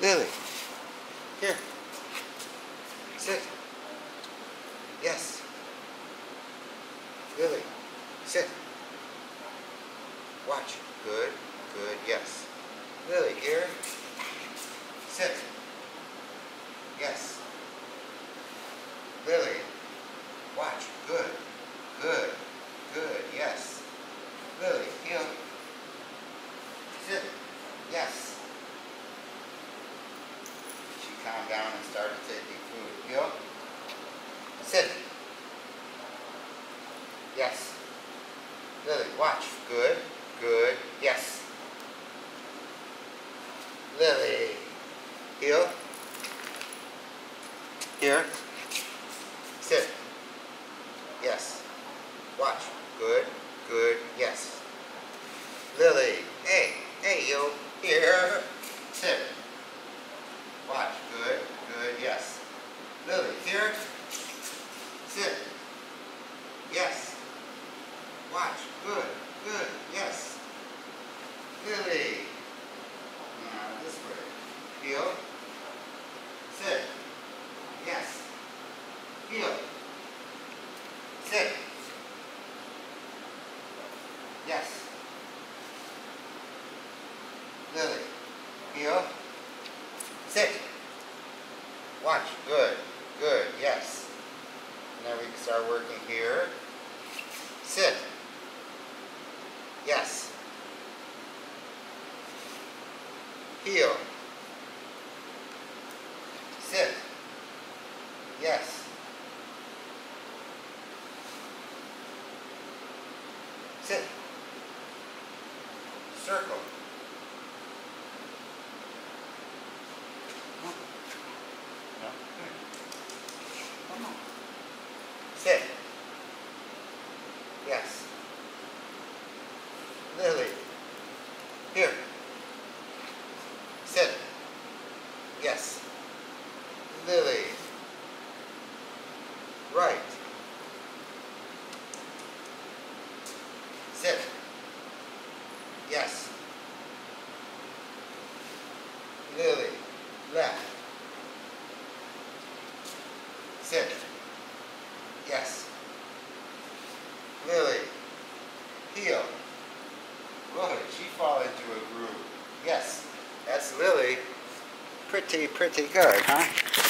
Lillie. Here. Sit. Yes. Lillie. Sit. Watch. Good. Good. Yes. Lillie, here. Sit. Yes. Lillie. Watch. Good. Good. Good. Yes. Lillie, heel. Sit. Yes. She calmed down and started taking food. Heel. Sit. Yes. Lillie, watch. Good. Good. Yes. Lillie. Heel. Here. Sit. Yes. Watch. Good. Good. Yes. Lillie. Hey. Hey, you. Here. Sit. Watch. Good. Good. Yes. Here. Sit. Yes. Watch. Good. Good. Yes. Lillie. Now this way. Heel. Sit. Yes. Heel. Sit. Yes. Lillie. Heel. Sit. Watch. Good. Good. Yes. Now we can start working here. Sit. Yes. Heel. Sit. Yes. Sit. Circle. No. Good. Come on. Sit. Yes. Lillie. Here. Sit. Yes. Lillie. Right. Sit. Yes. Lillie. Left. Sit. Yes. Lillie. Heel. Fall into a groove. Yes. That's Lillie. Pretty, pretty good, huh?